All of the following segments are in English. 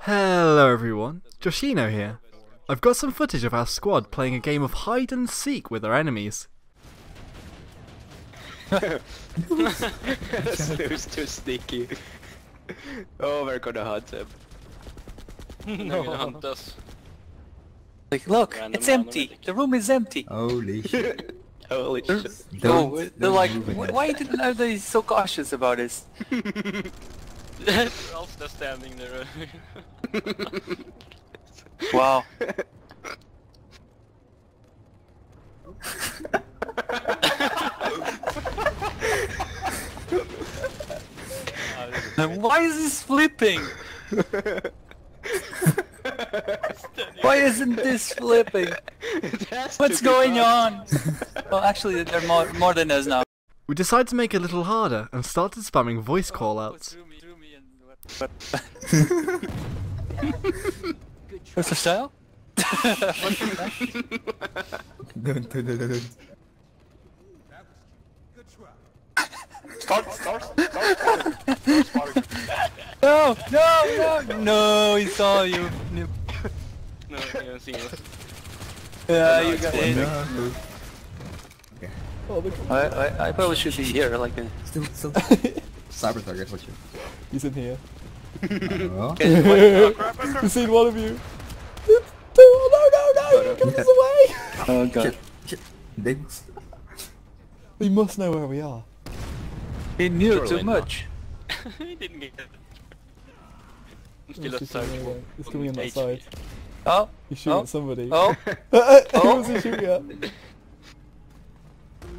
Hello everyone, Joshino here. I've got some footage of our squad playing a game of hide and seek with our enemies. Snoo's too sneaky. Oh, we're gonna hunt him. no. hunt us. Like, look, Random it's empty. medic. The room is empty. Holy shit. Holy shit. Oh, Don't- they're don't like, move "Wh- again. why didn't are they so cautious about this? Ralph's just standing there. Wow. why is this flipping? Why isn't this flipping? What's going fun. on? Well, actually, they're more, more than us now. We decided to make it a little harder and started spamming voice oh, callouts. Through me, through me and what- What's the style? What's the style? Don't, don't, don't, don't. Start, start, start, start, start. No, no, no, no, he saw you. No. no, you haven't seen us. Yeah, you got it. No. I, I, I probably should be here, like a... Still, still. Cyber target, watch you. He's in here. Oh. We've seen one of you. Oh no no no! He comes away! Oh god. Shit, shit. They must. He must know where we are. He knew Surely too not. much. he didn't get it. I'm still He's at coming side. away. Coming in that side. Oh, He's shooting Oh. at somebody. oh, Who Oh. was he shooting at?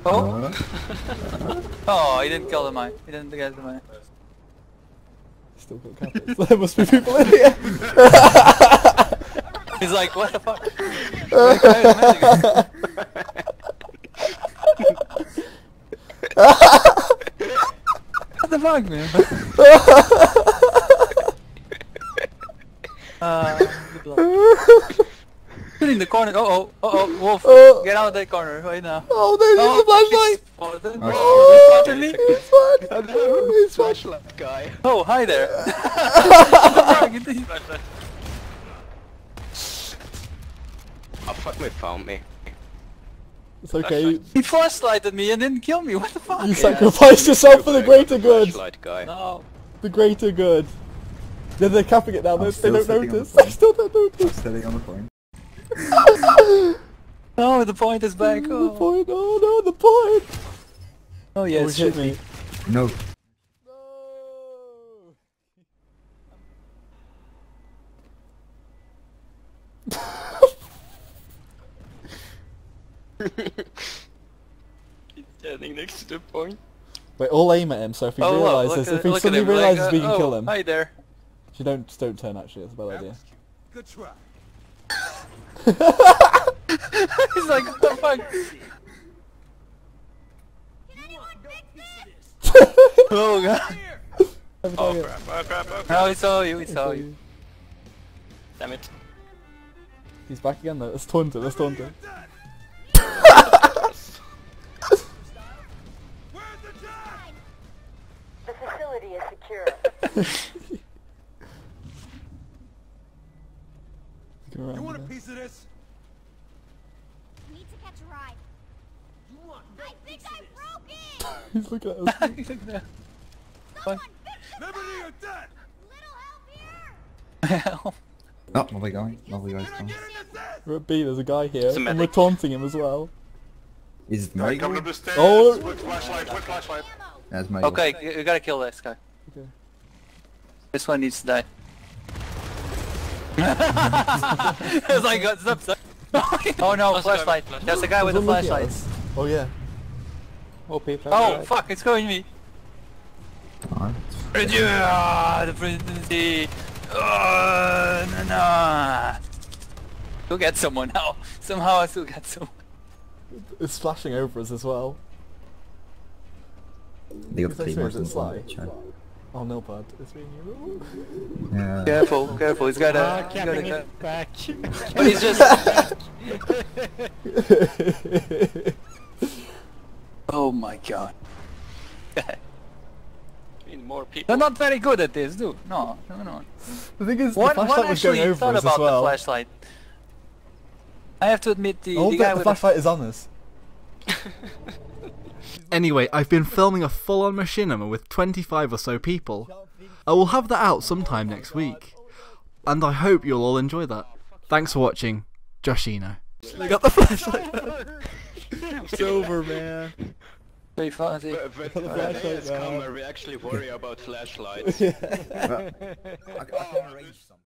Oh. Oh, he didn't kill the mine. He didn't get the mine. Still got cappers. there must be people in here. He's like, what the fuck? what the fuck, man? uh, good in the corner. Uh oh, uh oh, Wolf. Oh. Get out of that corner right now. Oh, there's Oh, a flashlight! Oh, the- Oh, oh, spotted me. He's fine! Hello, flashlight guy. Oh, hi there. Flashlight. Oh fuck, they found me. It's okay, he flashlighted me and didn't kill me. What the fuck? you sacrificed yourself for the greater good! Flashlight guy. No. The greater good. They're, they're capping it now, they, they don't sitting the notice. They still don't notice. Steady on the point. Oh, the point is back. The Oh, point, oh no, the point! oh Oh, yes, he hit me. No. No! He's standing next to the point. Wait, all aim at him, so if he Oh, realizes, look if he suddenly him, like, realizes uh, we can oh, kill him. Hi there. If you don't, just don't turn actually, that's a bad idea. Good try. He's like, what the fuck? oh god. Every Oh time you- crap, oh crap, oh crap. No, he saw you, he saw you. Damn it. He's back again though, let's taunt him, let's taunt him. Where's the dog? The facility is secure. You want a piece of this? Need to catch a ride. You want no I think I of this? broke it! He's looking at us. Someone fix Liberty or death! Little help here! Help. Oh, lovely guy. Lovely guy's Can I come. get into? We're at B, there's a guy here, It's a and we're taunting him as well. Is it Michael? coming up the stairs Oh. with flashlight, with flashlight. That's Michael. Okay, you, you gotta kill this guy. Okay. This one needs to die. It's like, uh, stop, stop. oh no, That's the flashlight. flashlight. That's the guy with the Someone looking at flashlight. Oh yeah. Oh, people. Oh fuck, it's going me. Alright. Yeah, the presidency. Oh, no, no. Still get someone now. Somehow I still get someone. It's flashing over us as well. The got Is that claymores serious? in It's the like- chat. Oh no, bud. It's being you. Yeah. Careful, careful. He's got a. Ah, he's got a back. but he's just. oh my god. In more people. They're not very good at this, dude. No, no, no. The thing is, One, the one flashlight was going actually over thought us about as well. the flashlight. I have to admit, the, I hope the guy that the with flashlight is on us. Anyway, I've been filming a full-on machinima with 25 or so people. I will have that out sometime next week. And I hope you'll all enjoy that. Thanks for watching. Joshino. They got the flashlight. it's over, man. very funny. But, but The the flashlight, come man. we actually worry about flashlights. I, I can arrange something.